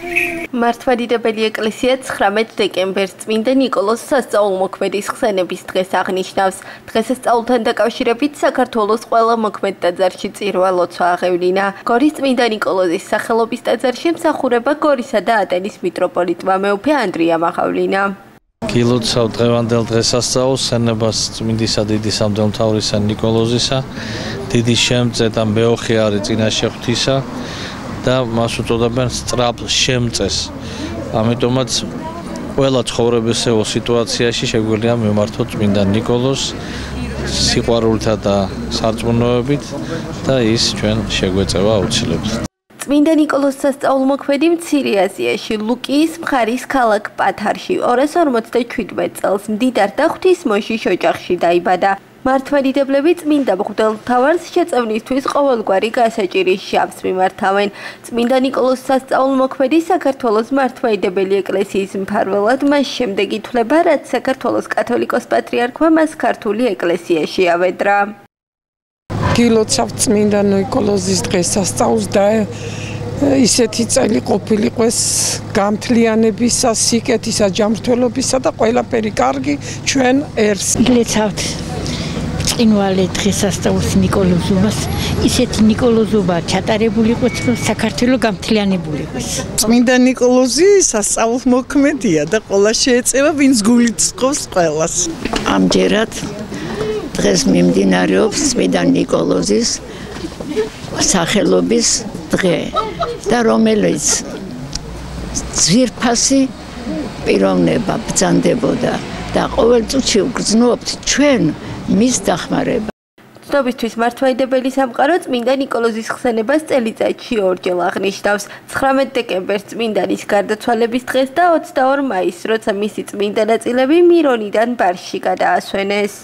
მართლმადიდებელი ეკლესია 19 დეკემბერს წმინდა نيكოლოზ სასწაულმოქმედის ხსენების დღეს აღნიშნავს. დღესასწაულთან დაკავშირებით საქართველოს ყველა მოქმედ ტაძარში წირვა ლოცვა აღევლინა. გორის წმინდა نيكოლოზის სახელობის ტაძარში მსახურება გორისა და ატენის მიტროპოლიტმა მეუფე ანდრია მაღავლინა. გილოცავ დღევანდელ დღესასწაულს სენებას წმინდისა დიდი სამძელმთავრისა نيكოლოზისა დიდი შემწე და მეოხე არის წინაშე ღვთისა და მას უწოდებენ სწრაფ შემწეს. ამიტომაც ყველა ცხოვრებისეულ სიტუაციაში შეგვიძლია მემართოთ წმინდა ნიკოლოს სიყვარულითა და სარწმუნოებით და ის ჩვენ შეგვეწევა აუცილებლად. წმინდა ნიკოლოს სასწაულმოქმედი მცირე აზიაში, ლუკიის მხარის ქალაქ პათარში 257 წელს მდიდარ და ღვთისმოშიშ ოჯახში დაიბადა. მართლმადიდებლები წმინდა მღვდელმთავარს შეწევნისთვის ყოველგვარი გასაჭირის შავს მიმართავენ. წმინდა ნიკოლოზ სასწაულმოქმედი საქართველოს მართლმადიდებელი ეკლესიის მფარველად მას შემდეგ ითვლება, რაც საქართველოს კათოლიკოს პატრიარქმა მას ქართული ეკლესიაში ავედრა. გილოცავ წმინდა ნიკოლოზის დღეს სასწაულს და ისეთი წელი ყოფილიყოს გამთლიანებისა, სიკეთისა, ჯანმრთელობისა და ყველაფერი კარგი ჩვენ ერს. გილოცავთ ყინვალე დღეს ასწავლს ნიკოლოზობას. ისეთი ნიკოლოზობა ჩატარებულიყვეს, რომ საქართველო გამთლიანებულიყვეს. წმინდა ნიკოლოზი სასწაულმოქმედია და ყველა შეეწევა, ვინც გულით წყობს ყველას. ამჯერად დღეს მიმდინარეობს წმინდა ნიკოლოზის სახელობის დღე და რომელიც ძვირფასი პიროვნება ბრძანდებოდა და ყოველ წუთში ვგრძნობთ ჩვენ მის დახმარება ცნობისთვის მართვაიდებელი სამყარო წმინდა ნიკოლოზის ხსენებას წელიწადში ორჯერ აღნიშნავს 19 დეკემბერს წმინდანის გარდაცვალების დღეს და 22 მაისს, როცა მისი წმინდა ნაწილები მირონიდან ბარში გადაასვენეს.